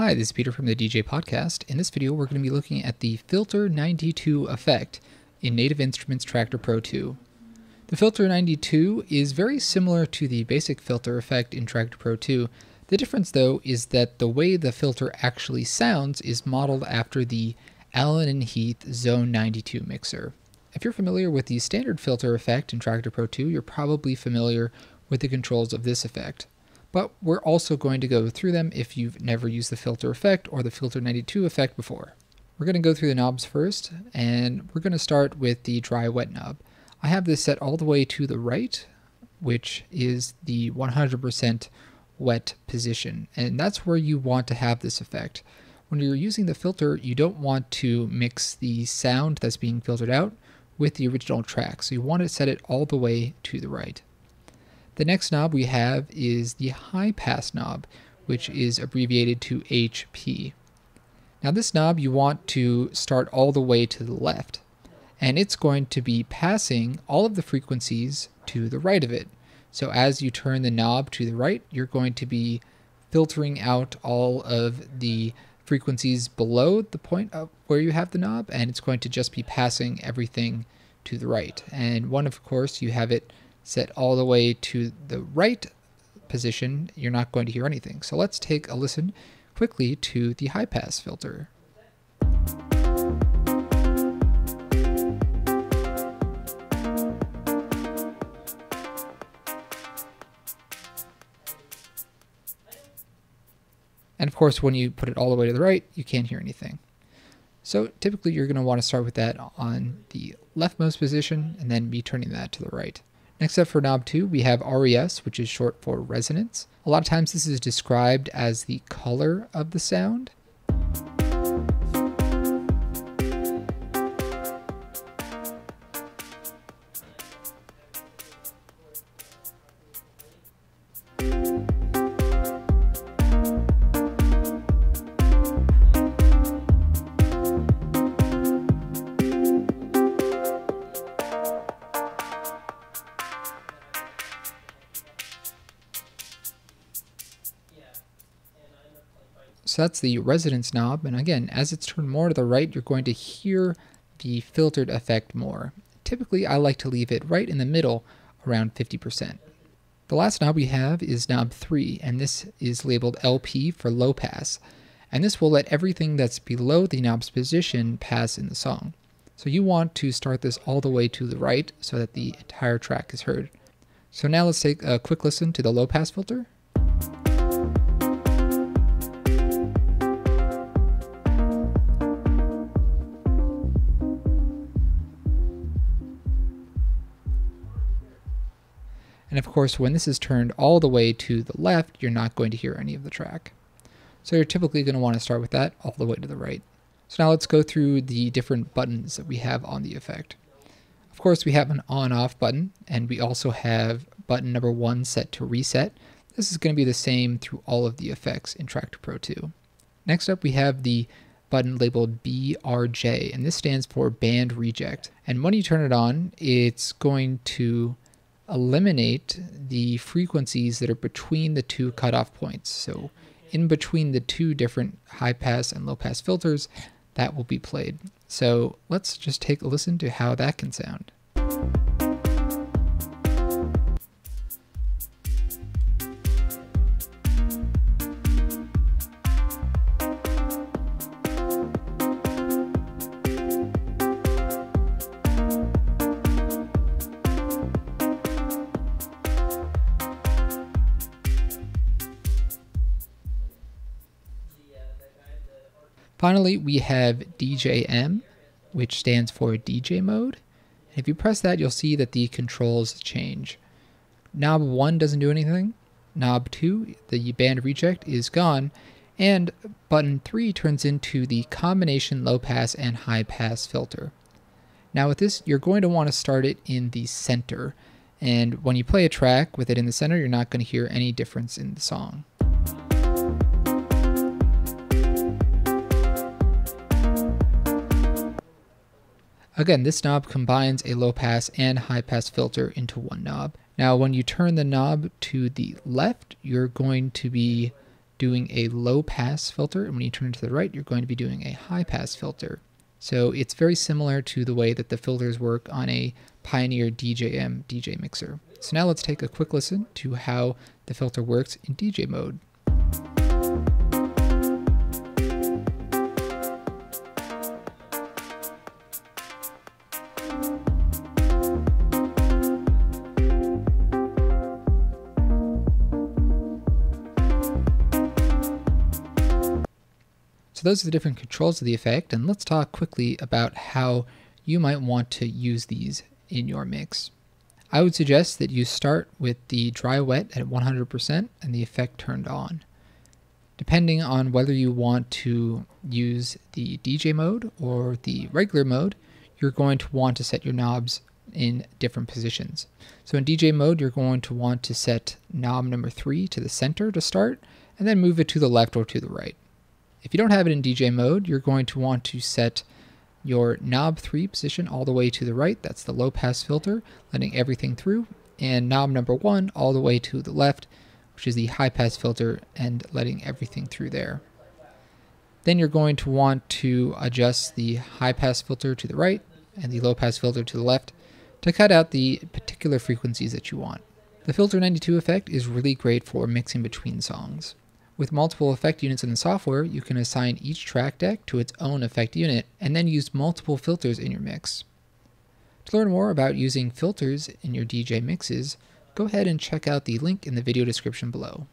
Hi, this is Peter from the DJ Podcast. In this video, we're going to be looking at the Filter 92 effect in Native Instruments Traktor Pro 2. The Filter 92 is very similar to the basic filter effect in Traktor Pro 2. The difference, though, is that the way the filter actually sounds is modeled after the Allen and Heath Xone 92 mixer. If you're familiar with the standard filter effect in Traktor Pro 2, you're probably familiar with the controls of this effect but we're also going to go through them if you've never used the filter effect or the filter 92 effect before. We're going to go through the knobs first, and we're going to start with the dry wet knob. I have this set all the way to the right, which is the 100% wet position, and that's where you want to have this effect. When you're using the filter, you don't want to mix the sound that's being filtered out with the original track, so you want to set it all the way to the right. The next knob we have is the high pass knob, which is abbreviated to HP. Now this knob you want to start all the way to the left, and it's going to be passing all of the frequencies to the right of it. So as you turn the knob to the right, you're going to be filtering out all of the frequencies below the point of where you have the knob, and it's going to just be passing everything to the right. And one, of course, you have it set all the way to the right position, you're not going to hear anything. So let's take a listen quickly to the high pass filter. And of course, when you put it all the way to the right, you can't hear anything. So typically you're going to want to start with that on the leftmost position and then be turning that to the right. Next up for knob 2, we have RES, which is short for resonance. A lot of times this is described as the color of the sound. That's the resonance knob. And again, as it's turned more to the right, you're going to hear the filtered effect more. Typically, I like to leave it right in the middle, around 50%. The last knob we have is knob 3, and this is labeled LP for low pass. And this will let everything that's below the knob's position pass in the song. So you want to start this all the way to the right so that the entire track is heard. So now let's take a quick listen to the low pass filter. And of course, when this is turned all the way to the left, you're not going to hear any of the track. So you're typically going to want to start with that all the way to the right. So now let's go through the different buttons that we have on the effect. Of course, we have an on-off button, and we also have button number one set to reset. This is going to be the same through all of the effects in Traktor Pro 2. Next up, we have the button labeled BRJ, and this stands for band reject. And when you turn it on, it's going to eliminate the frequencies that are between the two cutoff points. So in between the two different high pass and low pass filters, that will be played. So let's just take a listen to how that can sound. Finally, we have DJM, which stands for DJ mode. And if you press that, you'll see that the controls change. Knob 1 doesn't do anything. Knob 2, the band reject, is gone. And button 3 turns into the combination low pass and high pass filter. Now with this, you're going to want to start it in the center. And when you play a track with it in the center, you're not going to hear any difference in the song. Again, this knob combines a low pass and high pass filter into one knob. Now, when you turn the knob to the left, you're going to be doing a low pass filter, and when you turn it to the right, you're going to be doing a high pass filter. So it's very similar to the way that the filters work on a Pioneer DJM DJ mixer. So now let's take a quick listen to how the filter works in DJ mode. So those are the different controls of the effect, and let's talk quickly about how you might want to use these in your mix. I would suggest that you start with the dry wet at 100% and the effect turned on. Depending on whether you want to use the DJ mode or the regular mode, you're going to want to set your knobs in different positions. So in DJ mode, you're going to want to set knob number 3 to the center to start, and then move it to the left or to the right. If you don't have it in DJ mode, you're going to want to set your knob 3 position all the way to the right, that's the low pass filter, letting everything through, and knob number 1 all the way to the left, which is the high pass filter, and letting everything through there. Then you're going to want to adjust the high pass filter to the right and the low pass filter to the left to cut out the particular frequencies that you want. The Filter 92 effect is really great for mixing between songs. With multiple effect units in the software, you can assign each track deck to its own effect unit and then use multiple filters in your mix. To learn more about using filters in your DJ mixes, go ahead and check out the link in the video description below.